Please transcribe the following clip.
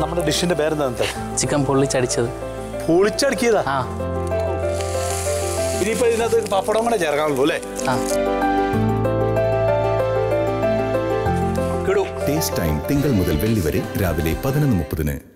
നമ്മുടെ ഡിഷിന്റെ പേരെന്താ? ചിക്കൻ പൊള്ളിച്ചടിച്ചത്. പൊളിച്ചടിക്കിയതാ? ആ. ഇനിയിപ്പോ ഇതിനകത്ത് പപ്പടം കൂടെ ചേർക്കാനുള്ളൂ അല്ലേ? ടേസ്റ്റ് ടൈം തിങ്കൾ മുതൽ വെള്ളി വരെ രാവിലെ പതിനൊന്ന് മുപ്പതിന്.